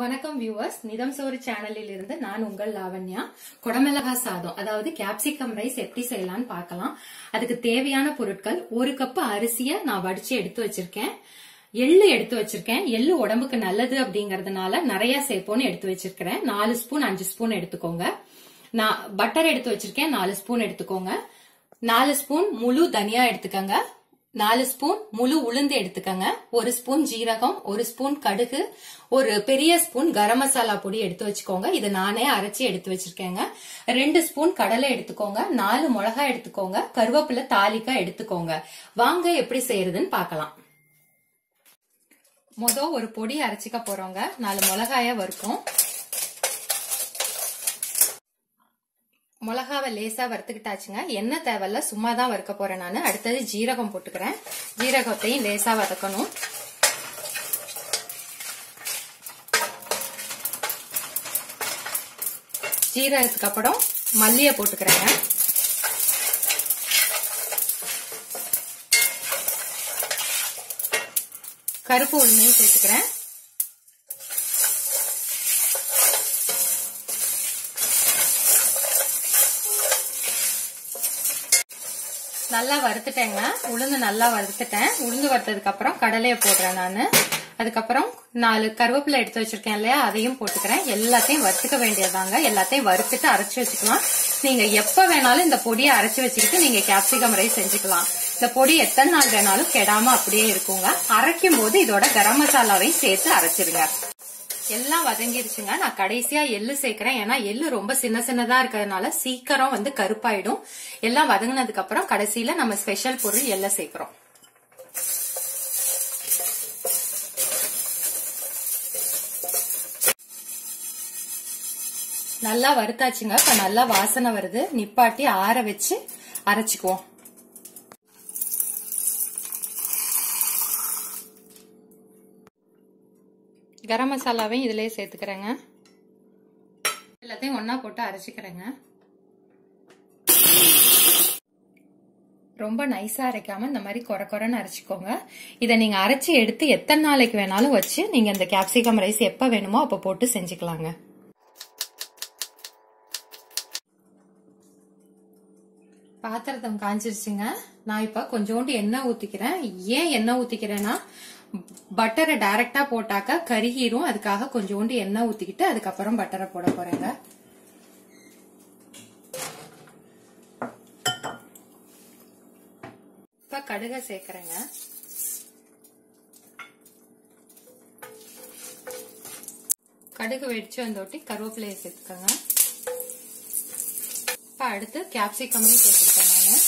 வணக்கம் வியூவர்ஸ் நிதம் சோறு சேனலில் இருந்து நான் உங்கள் லாவண்யா. குடமிளகா சாதம் அதாவது கேப்சிகம் ரைஸ் எப்படி செய்யலாம்னு பார்க்கலாம். அதுக்கு தேவையான பொருட்கள் ஒரு கப்பு அரிசியை நான் வடிச்சு எடுத்து வச்சிருக்கேன். எள்ளு எடுத்து வச்சிருக்கேன். எள்ளு உடம்புக்கு நல்லது அப்படிங்கறதுனால நிறைய சேர்ப்போன்னு எடுத்து வச்சிருக்கிறேன். நாலு ஸ்பூன் அஞ்சு ஸ்பூன் எடுத்துக்கோங்க. நான் பட்டர் எடுத்து வச்சிருக்கேன். நாலு ஸ்பூன் எடுத்துக்கோங்க. நாலு ஸ்பூன் முழு தனியா எடுத்துக்கோங்க. நாலு ஸ்பூன் முழு உளுந்து எடுத்துக்கங்க. ஒரு ஸ்பூன் ஜீரகம் ஒரு ஸ்பூன் கடுகு ஒரு பெரிய ஸ்பூன் கரம் மசாலா பொடி எடுத்து வச்சுக்கோங்க. இது நானே அரைச்சி எடுத்து வச்சிருக்கேங்க. ரெண்டு ஸ்பூன் கடலை எடுத்துக்கோங்க. நாலு மிளகாய் எடுத்துக்கோங்க. கருவேப்பிலை தாலிக்கா எடுத்துக்கோங்க. வாங்க எப்படி செய்யறதுன்னு பார்க்கலாம். மொதல் ஒரு பொடி அரைச்சிக்க போறோங்க. நாலு மிளகாய வறுக்கும் மிளகாவை லேசா வறுத்துக்கிட்டாச்சுங்க. எண்ணெய் தேவையில்ல சும்மா தான் வறுக்க போறேன் நான். அடுத்தது ஜீரகம் போட்டுக்கிறேன். ஜீரகத்தையும் லேசா வதக்கணும். ஜீரகத்துக்கு அப்புறம் மல்லியை போட்டுக்கிறேங்க. கருப்பு உளுமையும் சேர்த்துக்கிறேன். நல்லா வறுத்துட்டேங்க. உளுந்து நல்லா வறுத்துட்டேன். உளுந்து வறுத்ததுக்கு அப்புறம் கடலையை போடுறேன் நான். அதுக்கப்புறம் நாலு கருவேப்பிலை எடுத்து வச்சிருக்கேன் இல்லையா? அதையும் போட்டுக்கிறேன். எல்லாத்தையும் வறுத்துக்க வேண்டியதாங்க எல்லாத்தையும் வறுத்துட்டு அரைச்சு வச்சுக்கலாம். நீங்க எப்ப வேணாலும் இந்த பொடியை அரைச்சு வச்சுக்கிட்டு நீங்க கேப்சிகம் ரைஸ் செஞ்சுக்கலாம். இந்த பொடி எத்தனை நாள் வேணாலும் கெடாம அப்படியே இருக்குங்க. அரைக்கும் போது இதோட கரம் மசாலாவையும் சேர்த்து அரைச்சிருங்க. எல்லாம் வதங்கிருச்சுங்க. நான் கடைசியா எள்ளு சேர்க்கிறேன். ஏன்னா எள்ளு ரொம்ப சின்ன சின்னதா இருக்கிறதுனால சீக்கிரம் வந்து கருப்பாயிடும். எல்லாம் வதங்கினதுக்கு அப்புறம் கடைசியில நம்ம ஸ்பெஷல் பொருள் எள்ள சேர்க்கிறோம். நல்லா வறுத்தாச்சுங்க. இப்ப நல்லா வாசனை வருது. நிப்பாட்டி ஆற வச்சு அரைச்சுக்குவோம். கரம் மசாலாவையும் இதிலே சேர்த்துக்கிறேங்க. எல்லாத்தையும் ஒன்றா போட்டு அரைச்சிக்கிறேங்க. ரொம்ப நைஸா அரைக்காம இந்த மாதிரி குறை குறைன்னு அரைச்சிக்கோங்க. இதை நீங்க அரைச்சி எடுத்து எத்தனை நாளைக்கு வேணாலும் வச்சு நீங்க இந்த கேப்சிகம் ரைஸ் எப்ப வேணுமோ அப்ப போட்டு செஞ்சுக்கலாங்க. பாத்திரத்தம் காஞ்சிருச்சுங்க. நான் இப்ப கொஞ்சோண்டு எண்ணெய் ஊத்திக்கிறேன். ஏன் எண்ணெய் ஊத்திக்கிறேன்னா பட்டரை டைரக்டா போட்டாக்கா கருகிரும் அதுக்காக கொஞ்சோண்டு எண்ணெய் ஊத்திக்கிட்டு அதுக்கப்புறம் பட்டரை போட போறேங்க. இப்ப கடுக சேர்க்கறேங்க. கடுகு வெடிச்சு வந்தோட்டி கருவேப்பிலையை சேர்த்துக்கோங்க. இப்ப அடுத்து கேப்சிகமையும் சேர்த்துருக்கேன் நான்.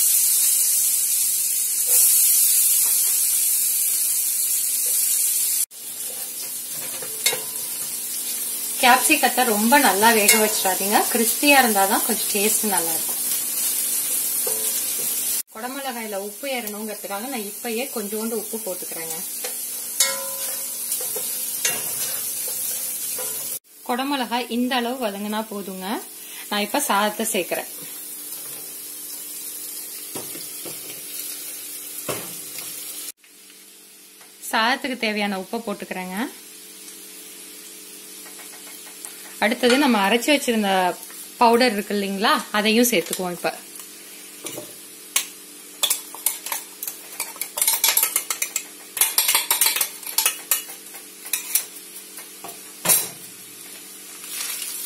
கேப்சிகத்தை ரொம்ப நல்லா வேக வச்சிடாதீங்க. கிறிஸ்பியா இருந்தாதான் கொஞ்சம் டேஸ்ட் நல்லா இருக்கும் குடமிளகாயில உப்பு ஏறணுங்கிறதுக்காக நான் இப்பயே கொஞ்சோண்டு உப்பு போட்டுக்கிறேங்க. குடமிளகாய் இந்த அளவு வதங்கினா போதுங்க. நான் இப்ப சாதத்தை சேர்க்கிறேன். சாதத்துக்கு தேவையான உப்பை போட்டுக்கிறேங்க. அடுத்தது நம்ம அரைச்சி வச்சிருந்த பவுடர் இருக்கு இல்லைங்களா அதையும் சேர்த்துக்குவோம் இப்ப.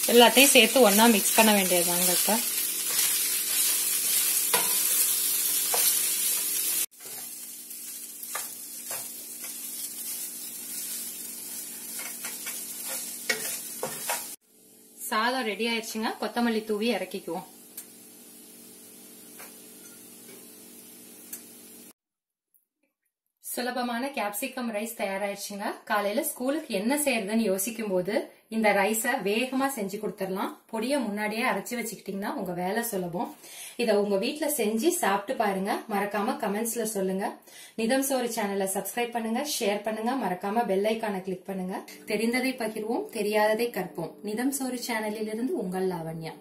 எல்லாத்தையும் சேர்த்து ஒன்னா மிக்ஸ் பண்ண வேண்டியதுதாங்க இப்ப. சாதம் ரெடி ஆயிடுச்சுங்க. கொத்தமல்லி தூவி இறக்கிக்குவோம். சுலபமான கேப்சிகம் ரைஸ் தயாராயிடுச்சுங்க. காலையில ஸ்கூலுக்கு என்ன செய்யறதுன்னு யோசிக்கும் போது இந்த ரைஸை வேகமா செஞ்சு கொடுத்துடலாம். பொடியை முன்னாடியே அரைச்சி வச்சுக்கிட்டீங்கன்னா உங்க வேலை சுலபம். இதை உங்க வீட்டில் செஞ்சு சாப்பிட்டு பாருங்க. மறக்காம கமெண்ட்ஸ்ல சொல்லுங்க. நிதம் சோறு சேனலை சப்ஸ்கிரைப் பண்ணுங்க ஷேர் பண்ணுங்க. மறக்காம பெல் ஐக்கான கிளிக் பண்ணுங்க. தெரிந்ததை பகிர்வோம் தெரியாததை கற்போம். நிதம் சோறு சேனலில் இருந்து உங்கள் லாவண்யா.